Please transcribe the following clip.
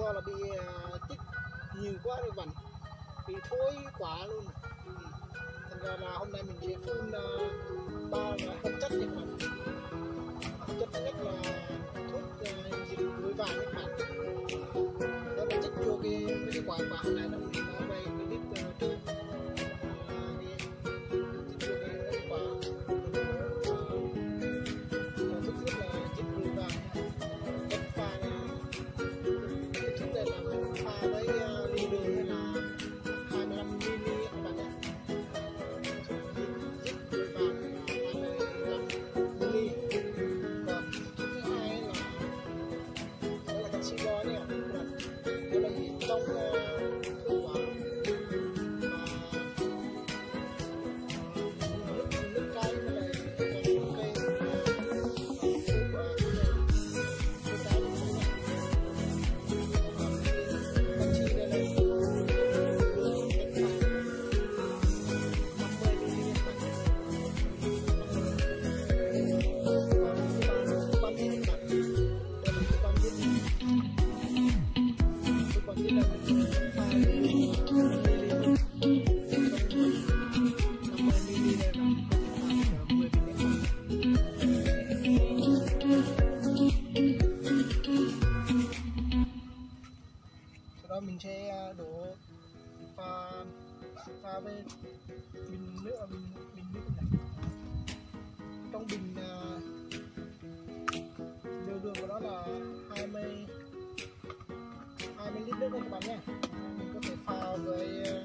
do là bị ờ, tích nhiều quá rồi vẫn bị thối quá luôn ừ. thành ra là hôm nay mình sẽ phun ờ, ba loại phân chất để mà phân chất thứ nhất là pha với bình nước ờ, bình bình nước này. Trong bình uh, liều đường của nó là 20 20 lít nước này các bạn nhé mình có thể pha với ờ,